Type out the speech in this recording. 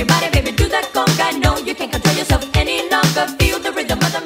your body, baby, do that conga. No, you can't control yourself any longer. Feel the rhythm of the